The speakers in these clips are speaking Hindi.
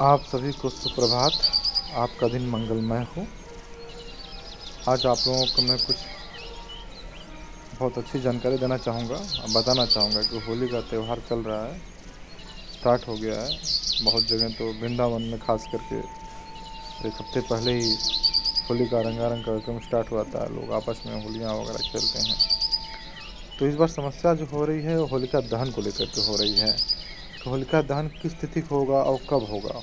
आप सभी को सुप्रभात। आपका दिन मंगलमय हो। आज आप लोगों को मैं कुछ बहुत अच्छी जानकारी देना चाहूँगा, बताना चाहूँगा कि होली का त्यौहार चल रहा है, स्टार्ट हो गया है। बहुत जगह तो वृंदावन में खास करके एक हफ़्ते पहले ही होली का रंगारंग कार्यक्रम स्टार्ट हुआ था। लोग आपस में होलियाँ वगैरह खेलते हैं। तो इस बार समस्या जो हो रही है, वो होलिका दहन को लेकर के हो रही है। होलिका दहन किस तिथि को होगा और कब होगा?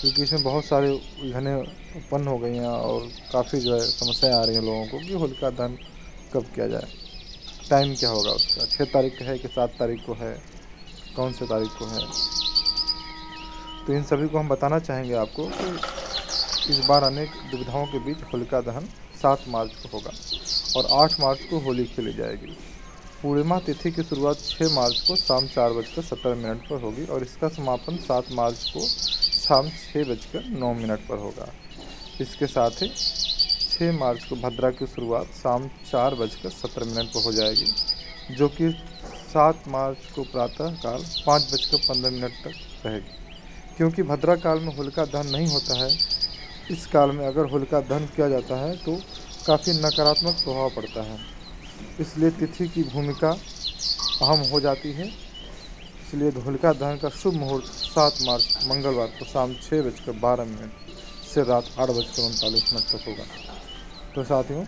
क्योंकि इसमें बहुत सारे उलझने उत्पन्न हो गई हैं और काफ़ी जो है समस्याएँ आ रही हैं लोगों को कि होलिका दहन कब किया जाए। टाइम क्या होगा उसका? छः तारीख है कि सात तारीख को है? कौन से तारीख को है? तो इन सभी को हम बताना चाहेंगे आपको कि इस बार अनेक दुविधाओं के बीच होलिका दहन सात मार्च को होगा और आठ मार्च को होली खेली जाएगी। पूर्णिमा तिथि की शुरुआत 6 मार्च को शाम चार बजकर सत्तर मिनट पर होगी और इसका समापन 7 मार्च को शाम छः बजकर नौ मिनट पर होगा। इसके साथ ही छः मार्च को भद्रा की शुरुआत शाम चार बजकर सत्रह मिनट पर हो जाएगी, जो कि सात मार्च को प्रातः काल पाँच बजकर पंद्रह मिनट तक रहेगी। क्योंकि भद्रा काल में होलिका दहन नहीं होता है, इस काल में अगर होलिका दहन किया जाता है तो काफ़ी नकारात्मक प्रभाव पड़ता है। इसलिए तिथि की भूमिका अहम हो जाती है। इसलिए होलिका दहन का शुभ मुहूर्त, सात मार्च, मंगलवार को शाम छः बजकर बारह मिनट से रात आठ बजकर उनतालीस मिनट तक होगा। तो साथियों,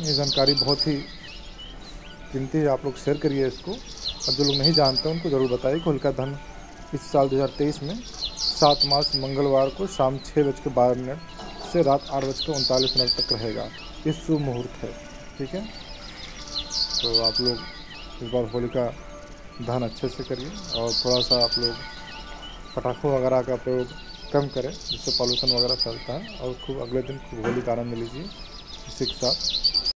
ये जानकारी बहुत ही कीमती है, आप लोग शेयर करिए इसको। और जो लोग नहीं जानते उनको ज़रूर बताइए कि होलिका दहन इस साल 2023 में सात मार्च, मंगलवार को शाम छः बजकर बारह मिनट से रात आठ बजकर उनतालीस मिनट तक रहेगा। ये शुभ मुहूर्त है, ठीक है? तो आप लोग इस बार होली दहन अच्छे से करिए और थोड़ा सा आप लोग पटाखों वगैरह का प्रयोग कम करें, जिससे पॉल्यूशन वगैरह फैलता है और खूब अगले दिन खूब होली का आनंद लीजिए, इसी के साथ।